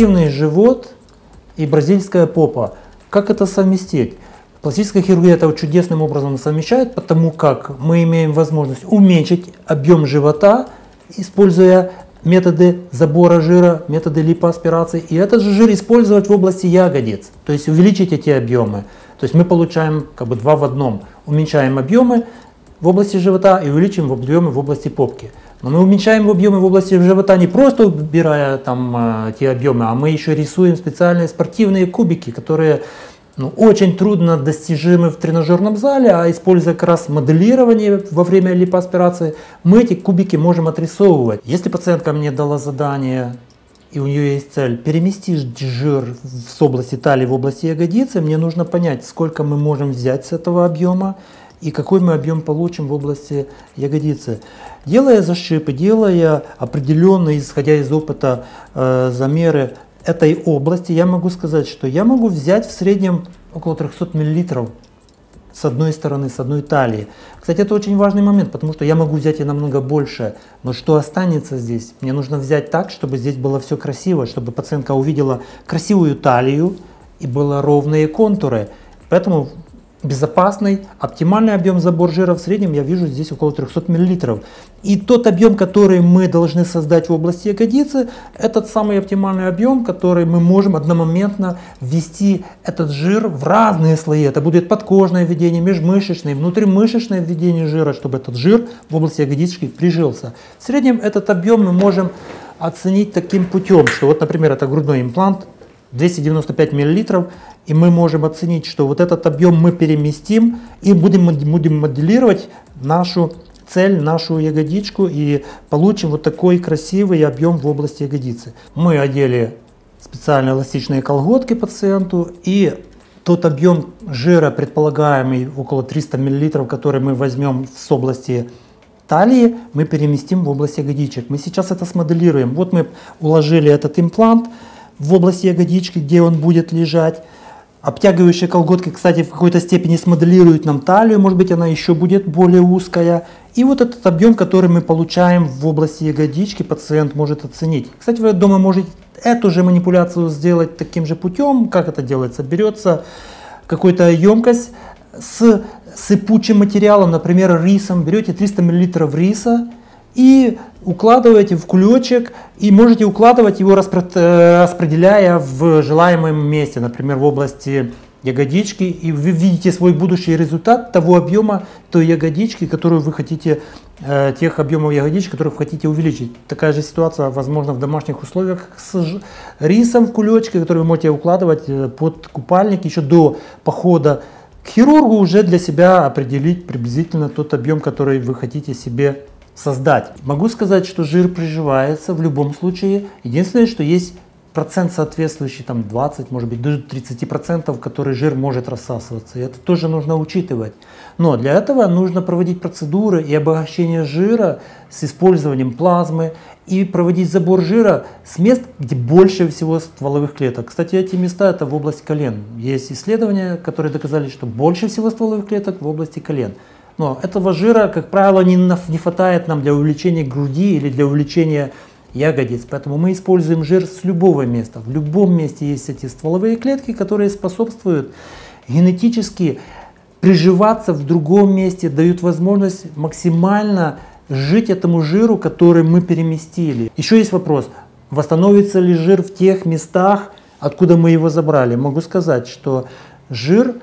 спортивный живот и бразильская попа. Как это совместить? Пластическая хирургия это чудесным образом совмещает, потому как мы имеем возможность уменьшить объем живота, используя методы забора жира, методы липоаспирации, и этот же жир использовать в области ягодиц, то есть увеличить эти объемы. То есть мы получаем как бы два в одном. Уменьшаем объемы в области живота и увеличиваем объемы в области попки. Но мы уменьшаем объемы в области живота не просто убирая там э, те объемы, а мы еще рисуем специальные спортивные кубики, которые ну, очень трудно достижимы в тренажерном зале, а используя как раз моделирование во время липоаспирации, мы эти кубики можем отрисовывать. Если пациентка мне дала задание и у нее есть цель переместить жир с области талии в области ягодицы, мне нужно понять, сколько мы можем взять с этого объема и какой мы объем получим в области ягодицы. Делая зашипы, делая определенные, исходя из опыта, э, замеры этой области, я могу сказать, что я могу взять в среднем около 300 мл с одной стороны, с одной талии. Кстати, это очень важный момент, потому что я могу взять и намного больше, но что останется здесь? Мне нужно взять так, чтобы здесь было все красиво, чтобы пациентка увидела красивую талию и было ровные контуры. Поэтому безопасный, оптимальный объем забор жира в среднем я вижу здесь около 300 мл. И тот объем, который мы должны создать в области ягодицы, этот самый оптимальный объем, который мы можем одномоментно ввести этот жир в разные слои. Это будет подкожное введение, межмышечное, внутримышечное введение жира, чтобы этот жир в области ягодички прижился. В среднем этот объем мы можем оценить таким путем, что вот, например, это грудной имплант, 295 мл, и мы можем оценить, что вот этот объем мы переместим и будем, будем моделировать нашу цель, нашу ягодичку и получим вот такой красивый объем в области ягодицы. Мы одели специальные эластичные колготки пациенту и тот объем жира, предполагаемый около 300 мл, который мы возьмем с области талии, мы переместим в область ягодичек. Мы сейчас это смоделируем. Вот мы уложили этот имплант, в области ягодички, где он будет лежать. Обтягивающие колготки, кстати, в какой-то степени смоделируют нам талию, может быть она еще будет более узкая. И вот этот объем, который мы получаем в области ягодички, пациент может оценить. Кстати, вы дома можете эту же манипуляцию сделать таким же путем. Как это делается? Берется какая-то емкость с сыпучим материалом, например, рисом. Берете 300 мл риса, и укладываете в кулечек и можете укладывать его э, распределяя в желаемом месте, например, в области ягодички, и вы видите свой будущий результат того объема той ягодички, которую вы хотите, э, тех объемов ягодички, которых вы хотите увеличить. Такая же ситуация возможна в домашних условиях с рисом в кулечке, который вы можете укладывать э, под купальник еще до похода к хирургу уже для себя определить приблизительно тот объем, который вы хотите себе создать. Могу сказать, что жир приживается в любом случае. Единственное, что есть процент соответствующий, там 20, может быть, даже 30 процентов, который жир может рассасываться. И это тоже нужно учитывать. Но для этого нужно проводить процедуры и обогащение жира с использованием плазмы и проводить забор жира с мест, где больше всего стволовых клеток. Кстати, эти места это в области колен. Есть исследования, которые доказали, что больше всего стволовых клеток в области колен. Но этого жира, как правило, не, не хватает нам для увеличения груди или для увеличения ягодиц. Поэтому мы используем жир с любого места. В любом месте есть эти стволовые клетки, которые способствуют генетически приживаться в другом месте, дают возможность максимально жить этому жиру, который мы переместили. Еще есть вопрос, восстановится ли жир в тех местах, откуда мы его забрали. Могу сказать, что жир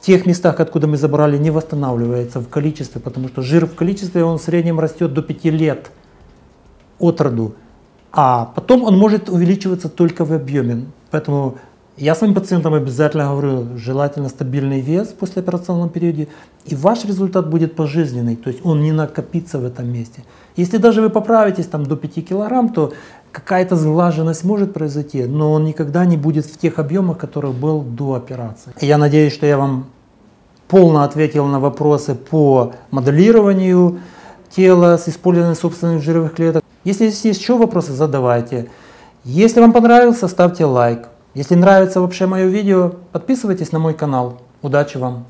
тех местах, откуда мы забрали, не восстанавливается в количестве, потому что жир в количестве, он в среднем растет до 5 лет от роду. А потом он может увеличиваться только в объеме. Поэтому я своим пациентам обязательно говорю, желательно стабильный вес в послеоперационном периоде, и ваш результат будет пожизненный, то есть он не накопится в этом месте. Если даже вы поправитесь там до 5 килограмм, то какая-то сглаженность может произойти, но он никогда не будет в тех объемах, которых был до операции. Я надеюсь, что я вам полно ответил на вопросы по моделированию тела с использованием собственных жировых клеток. Если есть еще вопросы, задавайте. Если вам понравился, ставьте лайк. Если нравится вообще мое видео, подписывайтесь на мой канал. Удачи вам!